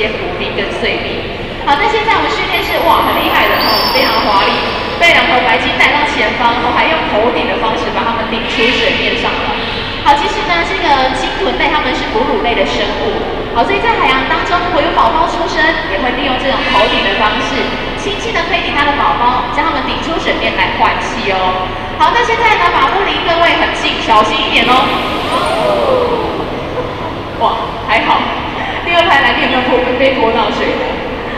些伏笔跟碎笔。好，那现在我们训练是哇，很厉害的哦，非常华丽，被两头白鲸带到前方，我，还用头顶的方式把它们顶出水面上了。好，其实呢，这个鲸豚类它们是哺乳类的生物，好，所以在海洋当中，如果有宝宝出生，也会利用这种头顶的方式，轻轻的推顶它的宝宝，将它们顶出水面来换气哦。好，那现在呢，马布离各位很近，小心一点哦。哇，还好，被被拖到水的？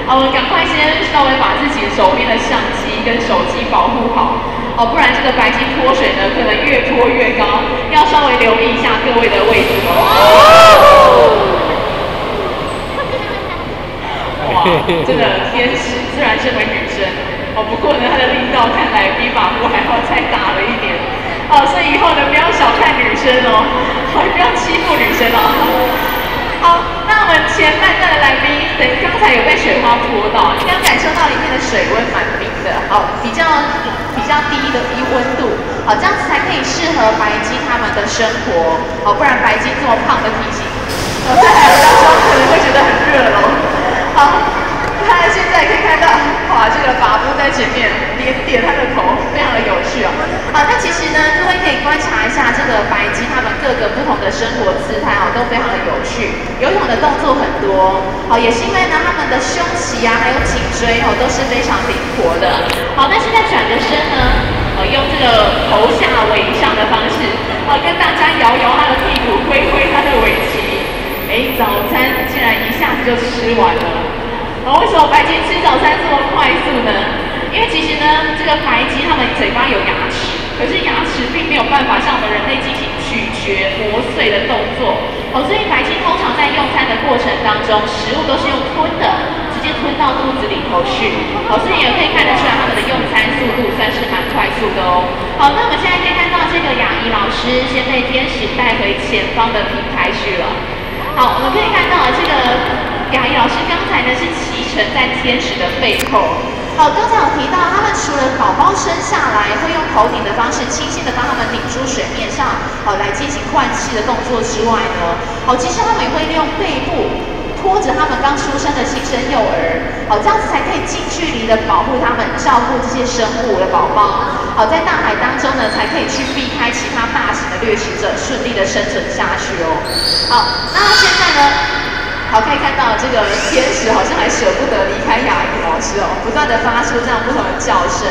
好，我们赶快先稍微把自己手边的相机跟手机保护好，哦，不然这个白金脱水呢，可能越脱越高，要稍微留意一下各位的位置哦。哇，这个天使虽然是位女生，哦，不过呢，她的力道看来比马布还要再大了一点，哦，所以以后呢，不要小看女生哦，好，不要欺负女生哦。好，那我们前半刚才有被水花泼到，应该感受到里面的水温蛮冰的，好，比较比较低的低温度，好，这样子才可以适合白金他们的生活，好，不然白金这么胖的体型，在海洋当中可能会觉得很热喽，好。那现在可以看到，哇，这个法布在前面点点他的头，非常的有趣哦。好，那其实呢，以观察一下这个白鸡它们各个不同的生活姿态哦，都非常的有趣。游泳的动作很多，好，也是因为呢，它们的胸鳍啊，还有颈椎哦，都是非常灵活的。好，那现在转个身呢，呃，用这个头下尾上的方式，好，跟大家摇摇他的屁股，挥挥他的尾鳍。哎，早餐竟然一下子就吃完了。哦，为什么白鲸吃早餐这么快速呢？因为其实呢，这个白鲸它们嘴巴有牙齿，可是牙齿没有办法像我们人类进行咀嚼磨碎的动作。哦，所以白鲸通常在用餐的过程当中，食物都是用吞的，直接吞到肚子里头去。哦，所以也可以看得出来，它们的用餐速度算是蛮快速的哦。好，那我们现在可以看到这个雅怡老师先被天使带回前方的平台去了。好，我们可以看到这个。雅怡老师刚才呢是骑乘在天使的背后。好，刚才有提到，他们除了宝宝生下来会用头顶的方式轻轻的帮他们，的动作之外呢，好，其实他们也会利用背部拖着他们刚出生的新生幼儿，好，这样子才可以近距离的保护他们，照顾这些生物的宝宝。好，在大海当中呢，才可以去避开其他大型的掠食者，顺利的生存下去哦。好，那现在呢？好，可以看到这个天使好像还舍不得离开雅怡老师哦，不断的发出这样不同的叫声。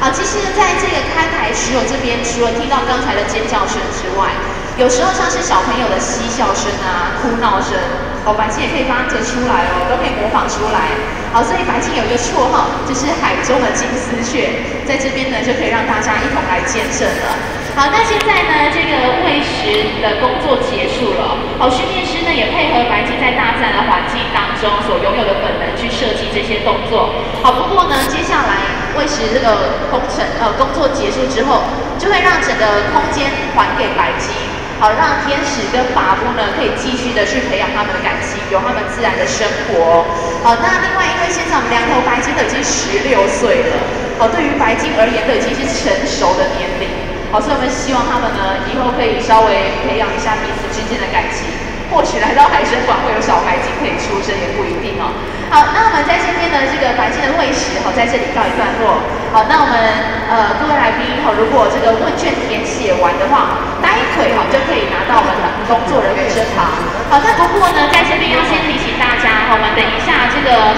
好，其实在这个开台时有这边，除了听到刚才的尖叫声之外，有时候像是小朋友的嬉笑声啊、哭闹声，哦，白金也可以发着出来哦，都可以模仿出来。好，所以白金有一个绰号，就是海中的金丝雀，在这边呢就可以让大家一同来见证了。好，那现在呢，这个喂食的工作结束了。好，训练师呢也配合白金在大自然的环境当中所拥有的本能去设计这些动作。好，不过呢，接下来喂食这个工程呃工作结束之后，就会让整个空间还给白金，好，让天使跟法布呢可以继续的去培养他们的感情，有他们自然的生活。好，那另外因为现在我们两头白金都已经十六岁了，好，对于白金而言都已经是成熟的年龄。好，所以我们希望他们呢，以后可以稍微培养一下彼此之间的感情。或许来到海参馆会有小白鲸可以出生，也不一定哦。好，那我们在这边的这个白鲸的喂食，好，在这里告一段落。好，那我们呃各位来宾，好，如果这个问卷填写完的话，工作人员。身旁好那不过呢在这边要先提醒大家好吗等一下这个